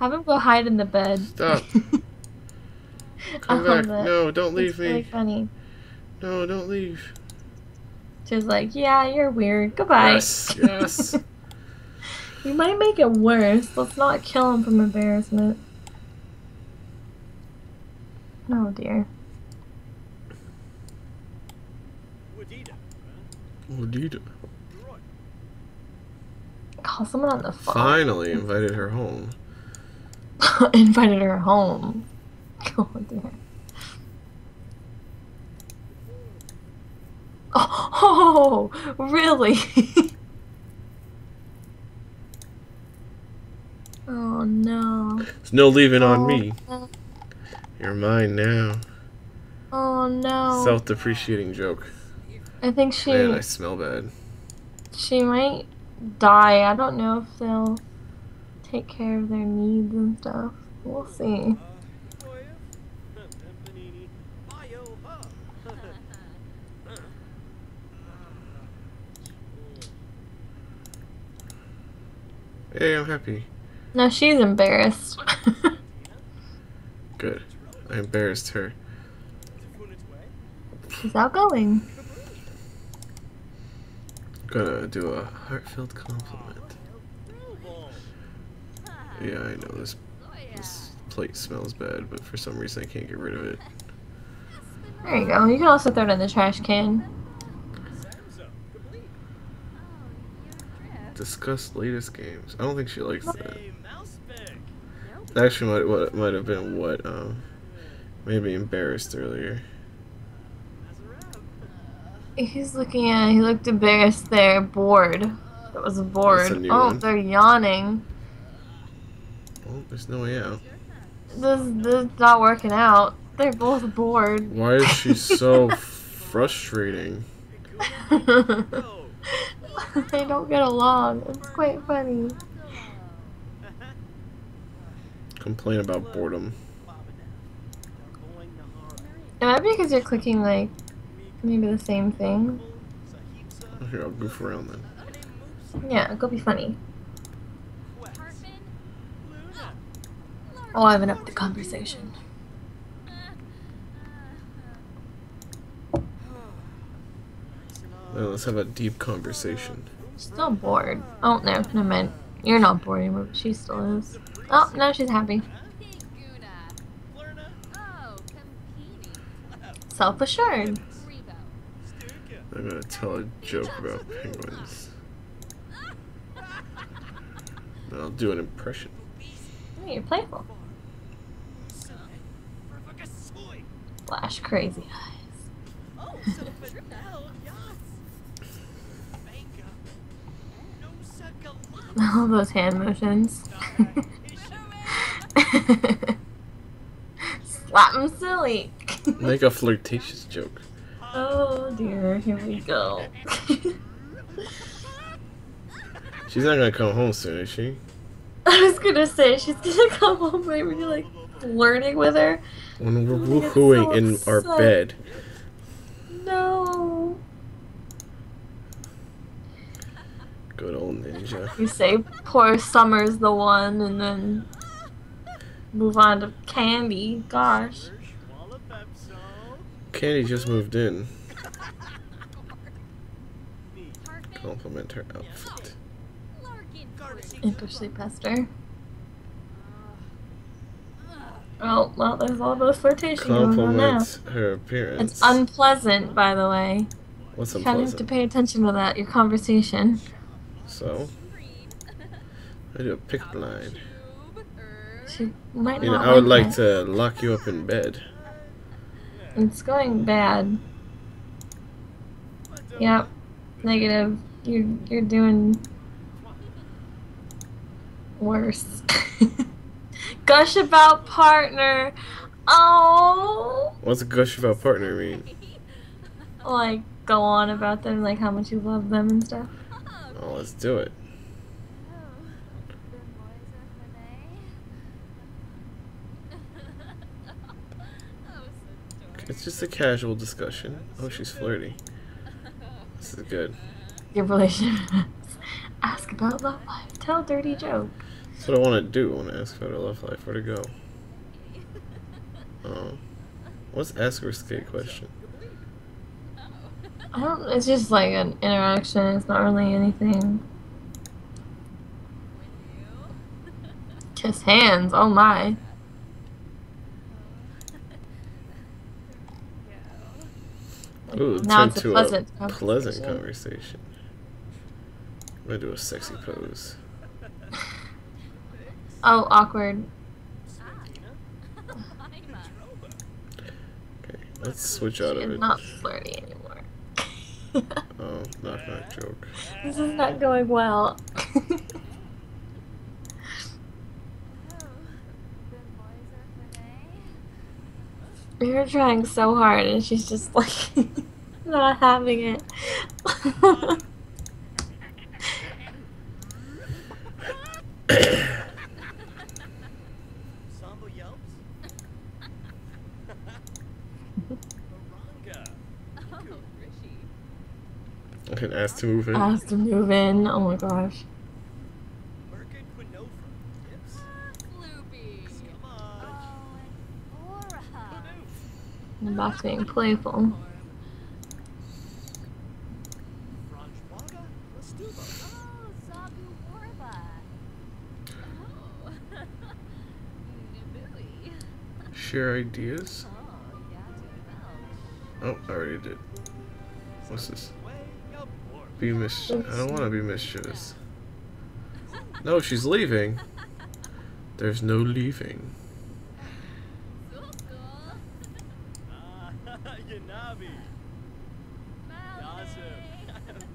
Have him go hide in the bed. Stop. Come back. it. No, don't leave It's me. really funny. No, don't leave. She's like, yeah, you're weird. Goodbye. Yes, yes. You might make it worse. Let's not kill him from embarrassment. Oh dear. Wadida. Call someone on the phone. Finally invited her home. Invited her home. Oh. Oh, really? oh no. There's no leaving on Oh, me. no. You're mine now. Oh no. Self-depreciating joke. I think she Man, I smell bad. she might die. I don't know if they'll take care of their needs and stuff. We'll see. Hey, I'm happy. No, she's embarrassed. Good. I embarrassed her. she's outgoing. Gonna do a heartfelt compliment. Yeah, I know this this plate smells bad, but for some reason I can't get rid of it. There you go. You can also throw it in the trash can. Discuss latest games. I don't think she likes that. That actually might what might have been what um made me embarrassed earlier. He's looking at. He looked embarrassed there. Bored. That was bored. a new Oh, one. they're yawning. There's no way out. This this is not working out. They're both bored. Why is she so frustrating? they don't get along. It's quite funny. Complain about boredom. It might be because you're clicking like maybe the same thing. Here, I'll goof around then. Yeah, go be funny. Oh, I haven't upped the conversation. Well, let's have a deep conversation. Still bored. Oh no, never mind. You're not bored anymore, but she still is. Oh, no, she's happy. Self assured. I'm gonna tell a joke about penguins. I'll do an impression. You're playful. Flash crazy eyes. All those hand motions. Slap him silly. Make a flirtatious joke. oh dear, here we go. She's not gonna come home soon, is she? I was gonna say she's gonna come home when you're like flirting with her. When we're I'm woohooing so in our bed. No. Good old ninja. You say poor Summer's the one, and then move on to Candy. Gosh. Candy just moved in. Compliment her outfit. Impishly pester. Oh, well, there's all those flirtation going on now. Her appearance. It's unpleasant, by the way. What's You kind of have to pay attention to that, your conversation. So, I do a pick line. She might You know, I would like that. to lock you up in bed. It's going bad. Yep. Negative. You're you're doing worse. Gush about partner. Oh, What's a gush about partner mean? like go on about them, like how much you love them and stuff. Oh, let's do it. It's just a casual discussion. Oh, she's flirty. This is good. Your relationship. Ask about love life. Tell dirty joke. That's what I want to do. I want to ask about her love life. Where to go? Oh. What's ask or skate question? I don't. It's just like an interaction. It's not really anything. Kiss hands. Oh my. Ooh, it Now it's a pleasant a pleasant conversation. conversation. I'm gonna do a sexy pose. Oh, awkward. Okay, let's switch out of It's it. not flirty anymore. Oh, knock knock joke. this is not going well. You're trying so hard, and she's just like not having it. Can to move in. Asked to move in. Oh my gosh. I'm back being playful. Share ideas. Oh, I already did. What's this? Be mis. I don't want to be mischievous. No, she's leaving. There's no leaving.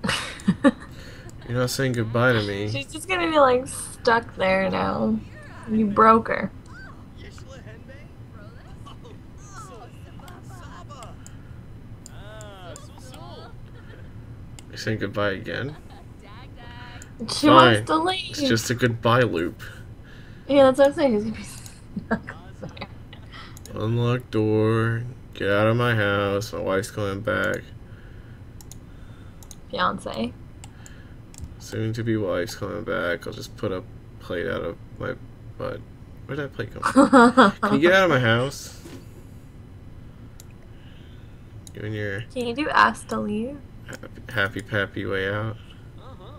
You're not saying goodbye to me. She's just gonna be like stuck there now. You broke her. Saying goodbye again? She Fine. wants to leave. It's just a goodbye loop. Yeah, that's what I'm saying. She's gonna be stuck there. Unlock door. Get out of my house. My wife's coming back. Fiance. Soon to be wife's coming back. I'll just put a plate out of my butt. Where'd that plate come from? Can you get out of my house? You and your Can you do ask to leave? Happy, happy pappy way out. Uh-huh.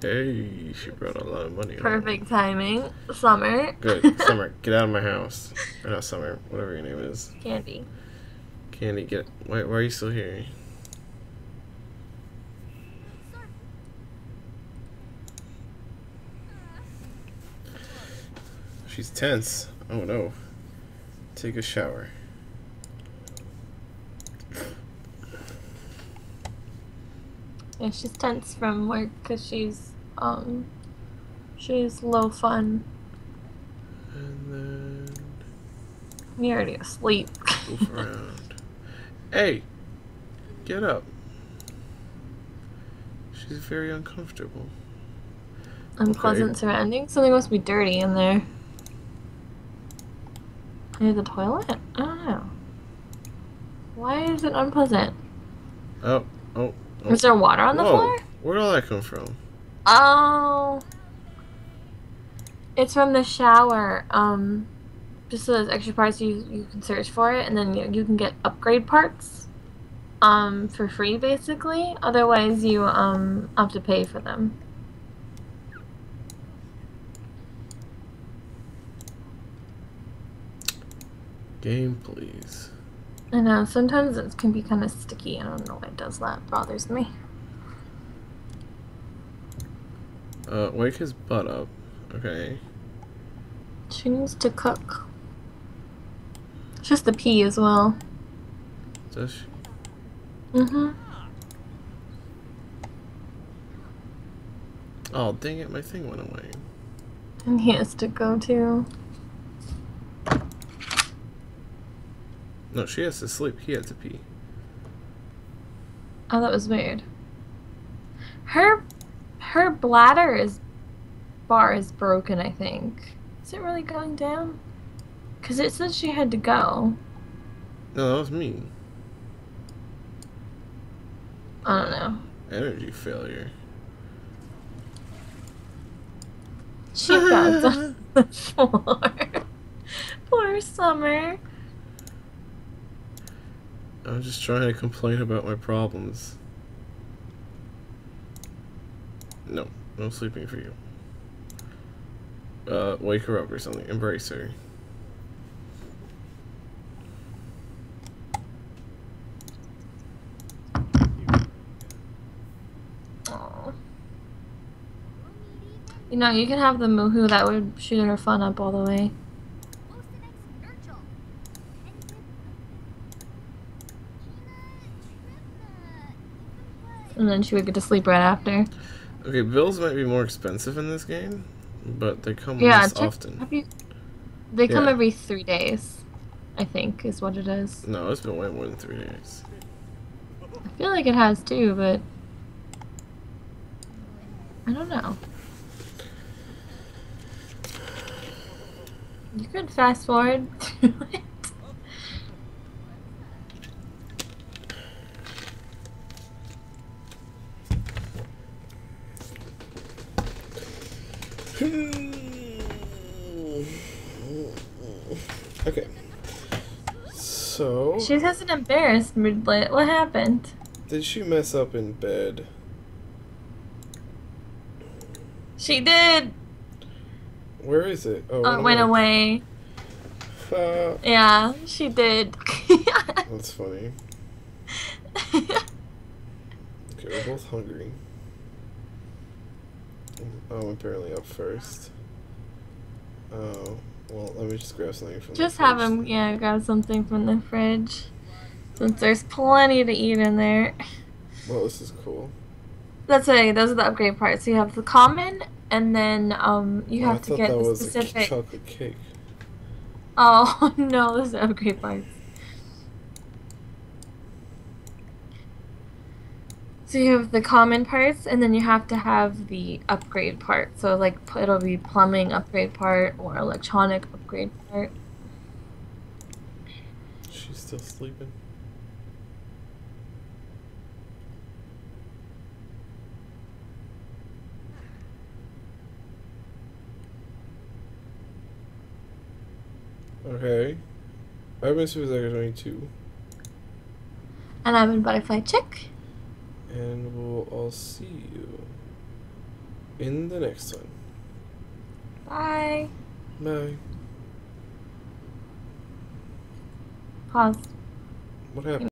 Hey, she brought a lot of money. home. Perfect timing. Summer. Good. Summer, get out of my house. Or not Summer, whatever your name is. Candy. Candy, get. Why, why are you still here? She's tense. Oh no. Take a shower. Yeah, she's tense from work because she's um she's low fun. And then You're already asleep. goof around. Hey! Get up. She's very uncomfortable. Unpleasant surroundings. Something must be dirty in there. Near the toilet? I don't know. Why is it unpleasant? Oh, oh, oh. Is there water on the Whoa. floor? Where'd all that come from? Oh. It's from the shower. Um, just so there's extra parts you you can search for it, and then you, you can get upgrade parts. Um, for free basically. Otherwise, you um have to pay for them. Game, please. I know sometimes it can be kind of sticky. I don't know why it does that. It bothers me. Uh, wake his butt up. Okay. She needs to cook. Just the pee as well. Does she? Mm-hmm. Oh, dang it, my thing went away. And he has to go too. No, she has to sleep. He had to pee. Oh, that was weird. Her her bladder is bar is broken, I think. Is it really going down? Cause it said she had to go. No, that was me. I don't know. Energy failure. She fell on the floor. Poor Summer. I'm just trying to complain about my problems. No, no sleeping for you. Uh, wake her up or something. Embrace her. You know, you can have the woohoo that would shoot her fun up all the way. And then she would get to sleep right after. Okay, bills might be more expensive in this game, but they come Yeah, less check- often. You... They come Yeah. every three days, I think, is what it is. No, it's been way more than three days. I feel like it has too, but I don't know. You could fast forward okay. So, She has an embarrassed moodlet. What happened? did she mess up in bed? She did. Where is it? Oh, Oh, it went away. Uh, Yeah, she did. that's funny. Okay, we're both hungry. I'm apparently up first. Oh, well, let me just grab something from Just have him, yeah, grab something from the fridge. Since there's plenty to eat in there. Well, this is cool. That's right, those are the upgrade parts. So you have the common, and then um, you Oh, have I to get that the was a specific. chocolate cake. Oh no, those are upgrade parts. So you have the common parts, and then you have to have the upgrade part. So like it'll be plumbing upgrade part or electronic upgrade part. She's still sleeping. Okay. I've been Super 22, And I'm in Budderflychic. And we'll all see you in the next one. Bye. Bye. Pause. What happened?